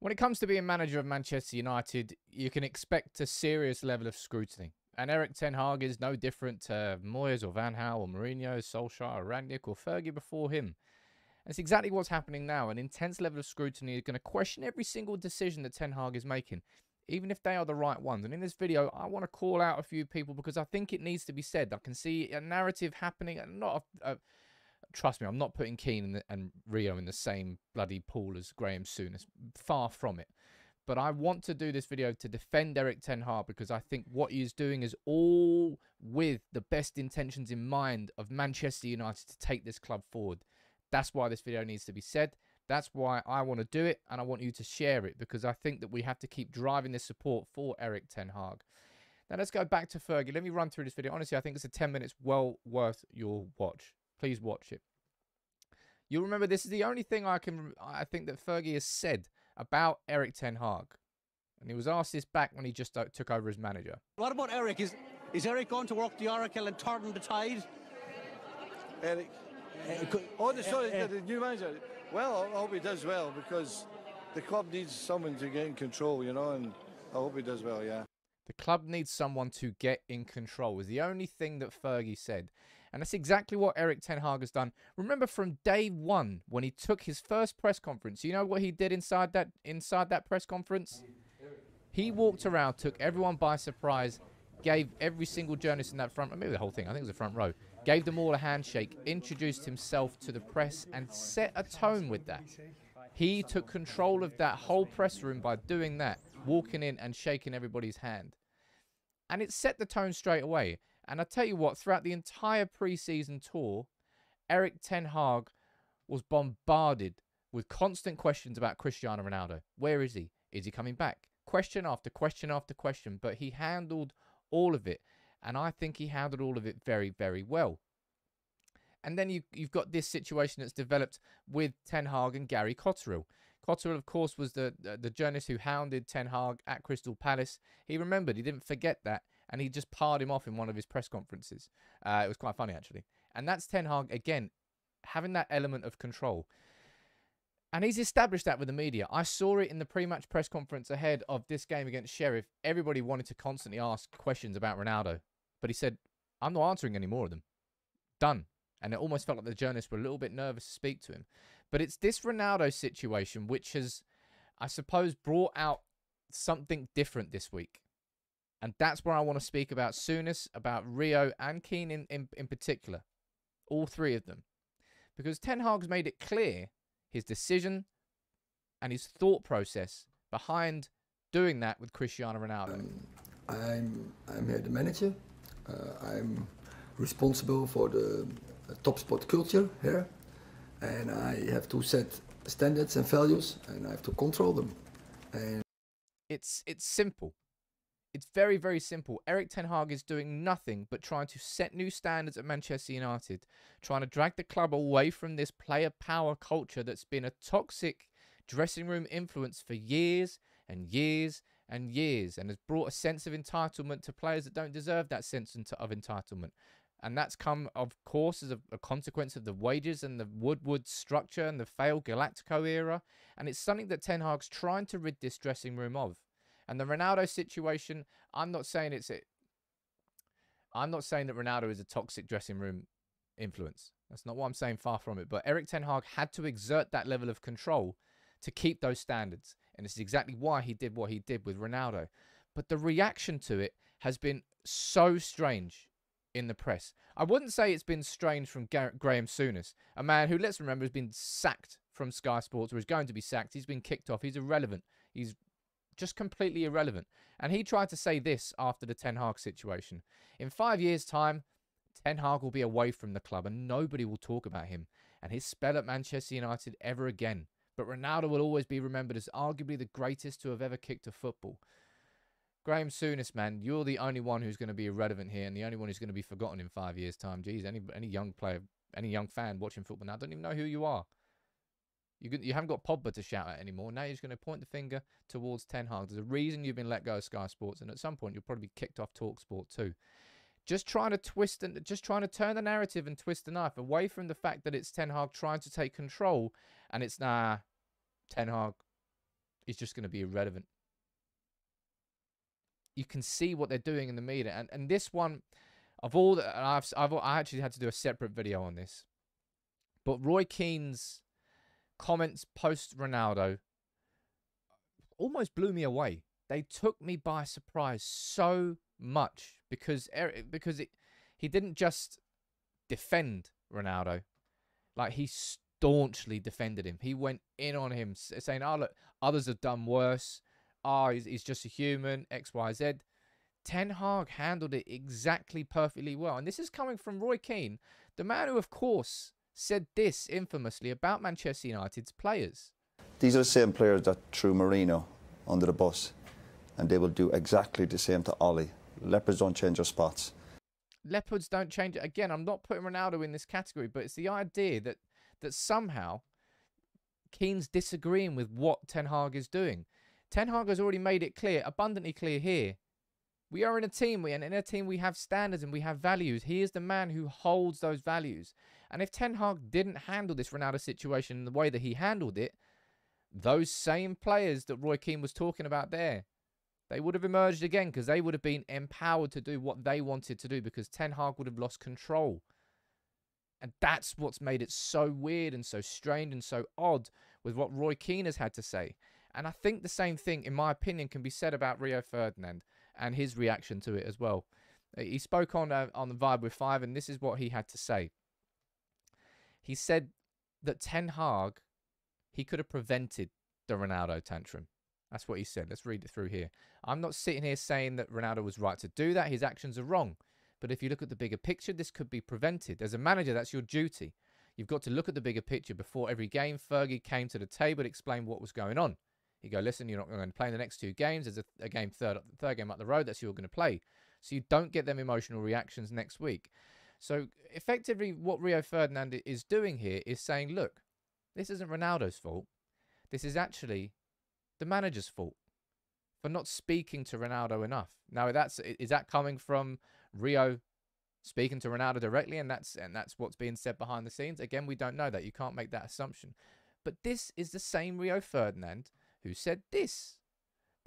When it comes to being manager of Manchester United, you can expect a serious level of scrutiny. And Erik Ten Hag is no different to Moyes or Van Gaal or Mourinho, Solskjaer or Rangnick or Fergie before him. That's exactly what's happening now. An intense level of scrutiny is going to question every single decision that Ten Hag is making, even if they are the right ones. And in this video, I want to call out a few people because I think it needs to be said. I can see a narrative happening, not a, a trust me, I'm not putting Keane and Rio in the same bloody pool as Graeme Souness. Far from it. But I want to do this video to defend Erik Ten Hag because I think what he's doing is all with the best intentions in mind of Manchester United to take this club forward. That's why this video needs to be said. That's why I want to do it and I want you to share it because I think that we have to keep driving this support for Erik Ten Hag. Now let's go back to Fergie. Let me run through this video. Honestly, I think it's a 10 minutes well worth your watch. Please watch it. You'll remember this is the only thing I can I think that Fergie has said about Erik Ten Hag. And he was asked this back when he just uh, took over as manager. What about Eric? Is is Erik going to work the Oracle and turn the tide? Erik. Uh, oh, the, sorry, uh, the new manager. Well, I hope he does well because the club needs someone to get in control, you know, and I hope he does well, yeah. The club needs someone to get in control, was the only thing that Fergie said. And that's exactly what Erik Ten Hag has done. Remember from day one when he took his first press conference, you know what he did inside that inside that press conference? He walked around, took everyone by surprise, gave every single journalist in that front, maybe the whole thing, I think it was the front row, gave them all a handshake, introduced himself to the press, and set a tone with that. He took control of that whole press room by doing that, walking in and shaking everybody's hand. And it set the tone straight away. And I tell you what, throughout the entire preseason tour, Erik Ten Hag was bombarded with constant questions about Cristiano Ronaldo. Where is he? Is he coming back? Question after question after question. But he handled all of it. And I think he handled all of it very, very well. And then you, you've got this situation that's developed with Ten Hag and Gary Cotterill. Cotterill, of course, was the, the journalist who hounded Ten Hag at Crystal Palace. He remembered, he didn't forget that and he just parred him off in one of his press conferences. Uh, it was quite funny, actually. And that's Ten Hag, again, having that element of control. And he's established that with the media. I saw it in the pre match press conference ahead of this game against Sheriff. Everybody wanted to constantly ask questions about Ronaldo. But he said, I'm not answering any more of them. Done. And it almost felt like the journalists were a little bit nervous to speak to him. But it's this Ronaldo situation which has, I suppose, brought out something different this week. And that's where I want to speak about Souness, about Rio, and Keane in, in, in particular. All three of them. Because Ten Hag's made it clear his decision and his thought process behind doing that with Cristiano Ronaldo. Um, I'm, I'm here the manager. Uh, I'm responsible for the top sport culture here. And I have to set standards and values and I have to control them. And it's it's simple. It's very, very simple. Erik Ten Hag is doing nothing but trying to set new standards at Manchester United, trying to drag the club away from this player power culture that's been a toxic dressing room influence for years and years and years and has brought a sense of entitlement to players that don't deserve that sense of entitlement. And that's come, of course, as a, a consequence of the wages and the Woodward structure and the failed Galactico era. And it's something that Ten Hag's trying to rid this dressing room of. And the Ronaldo situation, I'm not saying it's it. I'm not saying that Ronaldo is a toxic dressing room influence. That's not what I'm saying, far from it. But Erik Ten Hag had to exert that level of control to keep those standards. And this is exactly why he did what he did with Ronaldo. But the reaction to it has been so strange in the press. I wouldn't say it's been strange from Graeme Souness, a man who, let's remember, has been sacked from Sky Sports or is going to be sacked. He's been kicked off. He's irrelevant. He's just completely irrelevant. And he tried to say this after the Ten Hag situation. In five years' time, Ten Hag will be away from the club and nobody will talk about him and his spell at Manchester United ever again. But Ronaldo will always be remembered as arguably the greatest to have ever kicked a football. Graeme Souness, man, you're the only one who's going to be irrelevant here and the only one who's going to be forgotten in five years' time. Geez, any any young player, any young fan watching football now don't even know who you are. You, you haven't got Pogba to shout at anymore. Now just going to point the finger towards Ten Hag. There's a reason you've been let go of Sky Sports, and at some point you'll probably be kicked off Talk Sport too. Just trying to twist and just trying to turn the narrative and twist the knife away from the fact that it's Ten Hag trying to take control, and it's nah, Ten Hag, is just going to be irrelevant. You can see what they're doing in the media, and and this one, of all that I've I've I actually had to do a separate video on this, but Roy Keane's comments post Ronaldo almost blew me away. They took me by surprise so much because because it, he didn't just defend Ronaldo, like he staunchly defended him. He went in on him, saying, "Oh look, others have done worse. Ah, oh, he's, he's just a human. X, Y, Z." Ten Hag handled it exactly perfectly well, and this is coming from Roy Keane, the man who, of course, said this infamously about Manchester United's players. These are the same players that threw Mourinho under the bus, and they will do exactly the same to Ollie. Leopards don't change their spots. Leopards don't change it. Again, I'm not putting Ronaldo in this category, but it's the idea that that somehow Keane's disagreeing with what Ten Hag is doing. Ten Hag has already made it clear, abundantly clear here. We are in a team, we and in a team we have standards and we have values. He is the man who holds those values. And if Ten Hag didn't handle this Ronaldo situation in the way that he handled it, those same players that Roy Keane was talking about there, they would have emerged again because they would have been empowered to do what they wanted to do because Ten Hag would have lost control. And that's what's made it so weird and so strained and so odd with what Roy Keane has had to say. And I think the same thing, in my opinion, can be said about Rio Ferdinand and his reaction to it as well. He spoke on uh, on the Vibe with Five, and this is what he had to say. He said that Ten Hag, he could have prevented the Ronaldo tantrum. That's what he said. Let's read it through here. I'm not sitting here saying that Ronaldo was right to do that. His actions are wrong. But if you look at the bigger picture, this could be prevented. As a manager, that's your duty. You've got to look at the bigger picture. Before every game, Fergie came to the table, explained what was going on. He go, listen, you're not going to play in the next two games. There's a, a game third, third game up the road. That's who you're going to play. So you don't get them emotional reactions next week. So effectively, what Rio Ferdinand is doing here is saying, look, this isn't Ronaldo's fault. This is actually the manager's fault for not speaking to Ronaldo enough. Now, that's is that coming from Rio speaking to Ronaldo directly, and that's and that's what's being said behind the scenes. Again, we don't know that. You can't make that assumption. But this is the same Rio Ferdinand who said this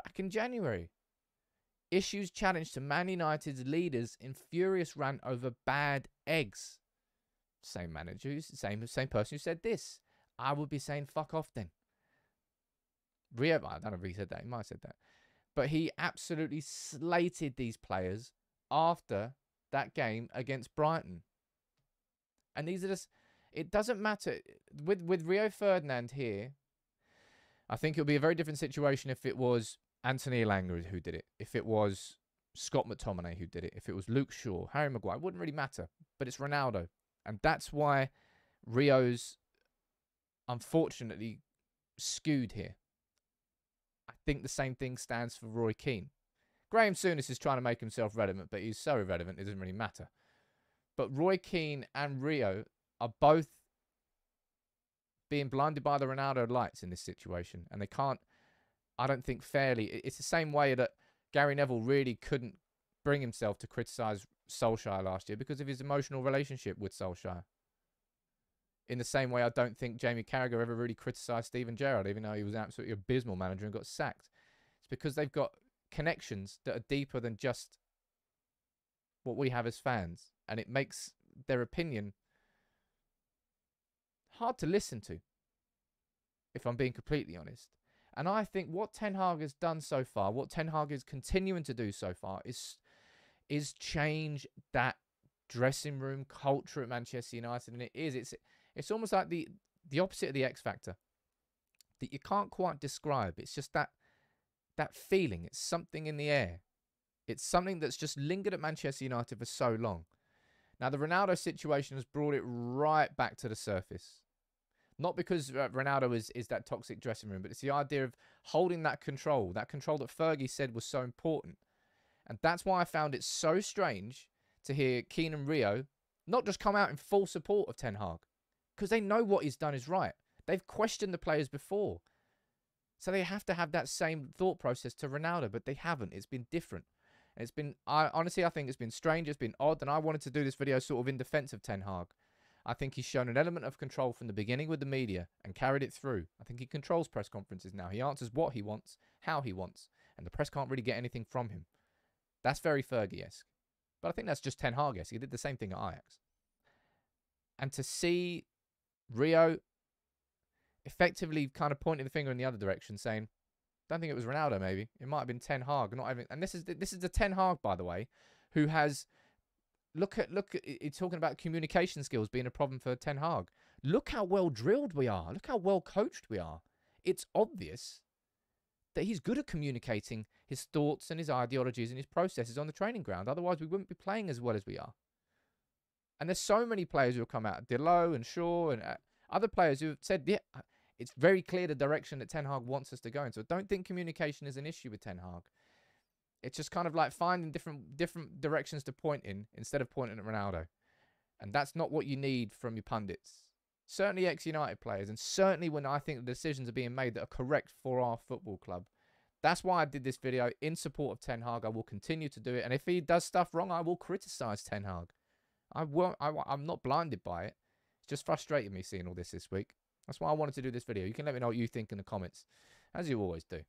back in January. Issues challenged to Man United's leaders in furious rant over bad eggs. Same manager, same same person who said this. I would be saying fuck off then. Rio, I don't know if he said that. He might have said that, but he absolutely slated these players after that game against Brighton. And these are just it doesn't matter with with Rio Ferdinand here. I think it would be a very different situation if it was Anthony Elanga who did it, if it was Scott McTominay who did it, if it was Luke Shaw, Harry Maguire, it wouldn't really matter. But it's Ronaldo, and that's why Rio's unfortunately skewed here. I think the same thing stands for Roy Keane. Graeme Souness is trying to make himself relevant, but he's so irrelevant it doesn't really matter. But Roy Keane and Rio are both being blinded by the Ronaldo lights in this situation, and they can't. I don't think fairly. It's the same way that Gary Neville really couldn't bring himself to criticise Solskjaer last year because of his emotional relationship with Solskjaer. In the same way, I don't think Jamie Carragher ever really criticised Steven Gerrard, even though he was an absolutely abysmal manager and got sacked. It's because they've got connections that are deeper than just what we have as fans. And it makes their opinion hard to listen to, if I'm being completely honest. And I think what Ten Hag has done so far, what Ten Hag is continuing to do so far, is is change that dressing room culture at Manchester United, and it is it's it's almost like the the opposite of the X Factor that you can't quite describe. It's just that that feeling. It's something in the air. It's something that's just lingered at Manchester United for so long. Now, the Ronaldo situation has brought it right back to the surface. Not because uh, Ronaldo is, is that toxic dressing room, but it's the idea of holding that control, that control that Fergie said was so important. And that's why I found it so strange to hear Keane and Rio not just come out in full support of Ten Hag, because they know what he's done is right. They've questioned the players before. So they have to have that same thought process to Ronaldo, but they haven't. It's been different. It's been, I honestly, I think it's been strange. It's been odd, and I wanted to do this video sort of in defense of Ten Hag. I think he's shown an element of control from the beginning with the media and carried it through. I think he controls press conferences now. He answers what he wants, how he wants, and the press can't really get anything from him. That's very Fergie esque. But I think that's just Ten Hag. He did the same thing at Ajax. And to see Rio effectively kind of pointing the finger in the other direction, saying, "Don't think it was Ronaldo. Maybe it might have been Ten Hag." Not even, and this is this is the Ten Hag, by the way, who has look at look. At, it's talking about communication skills being a problem for Ten Hag. Look how well drilled we are. Look how well coached we are. It's obvious that he's good at communicating his thoughts and his ideologies and his processes on the training ground. Otherwise, we wouldn't be playing as well as we are. And there's so many players who have come out, Dalot and Shaw and uh, other players who have said, yeah, it's very clear the direction that Ten Hag wants us to go in. So don't think communication is an issue with Ten Hag. It's just kind of like finding different different directions to point in instead of pointing at Ronaldo. And that's not what you need from your pundits. Certainly ex United players, and certainly when I think the decisions are being made that are correct for our football club. That's why I did this video in support of Ten Hag. I will continue to do it. And if he does stuff wrong, I will criticize Ten Hag. I won't, I, I'm not blinded by it. It's just frustrating me seeing all this this week. That's why I wanted to do this video. You can let me know what you think in the comments, as you always do.